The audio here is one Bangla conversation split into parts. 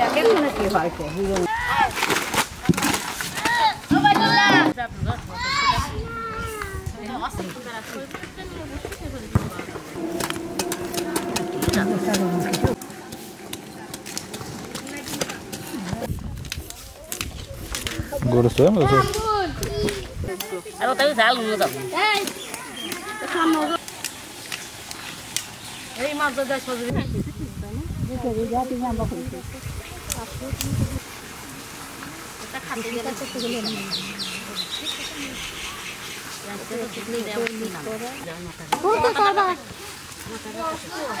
Yakın ki fark ediyor. Guru soya mı? 我都在路上。哎，看嘛，哎，妈，这在说这个。你这个家对象不回去看。再看一眼，这是个眼。哎，你这。看看。哎，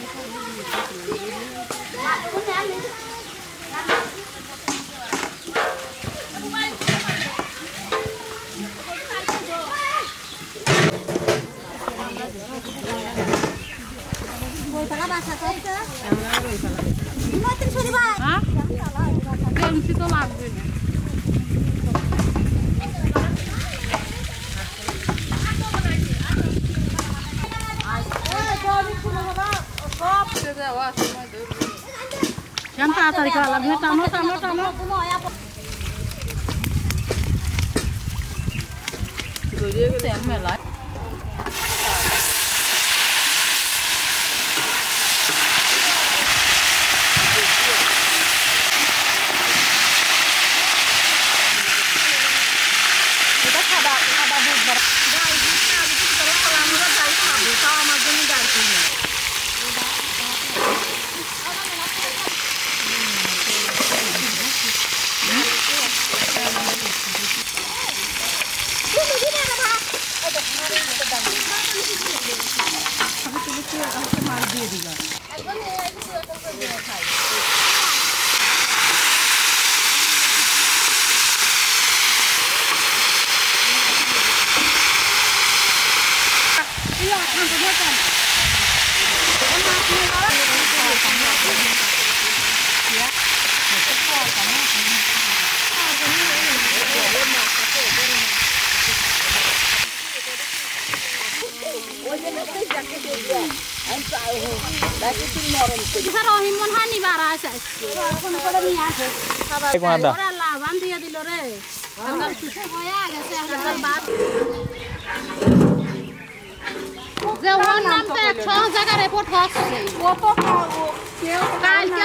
你看你你你。Yang tak tarik alam hiu tamu tamu tamu. Itu dia kita yang melai. তেল মেলায় রহিমন যে ওর নাম তো একশো জায়গা রেপোর্ট হচ্ছে কালকে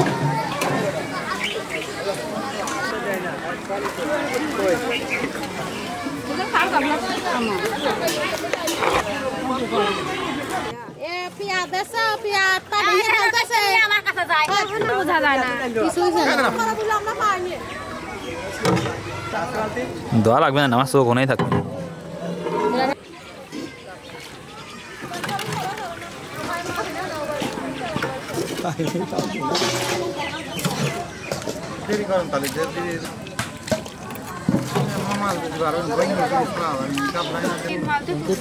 দোয়া লাগবে না আমার চোখ ওনেই থাকবে? দেরি করেন তাহলে দেরি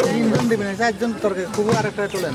তিনজন দিবেন একজন তরকারি। খুব আরেকটা তোলেন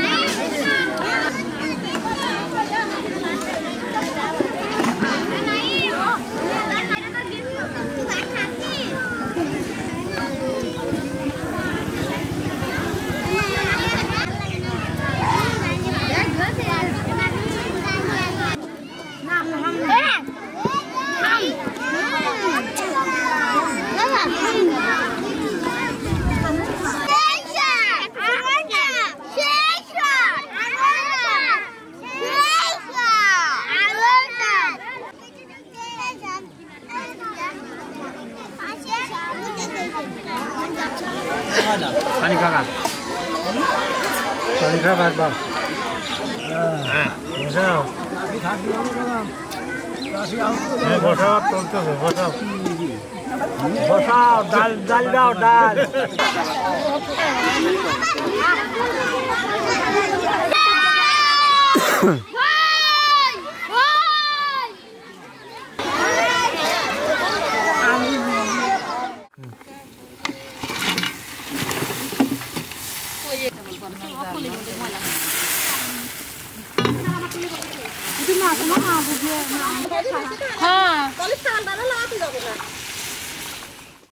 পানি খাগা পানি খাবা একবার বসাও বসাও চলতেছে বসাও বসাও ডাল ডাল দাও ডাল হ্যাঁ हाँ, हाँ।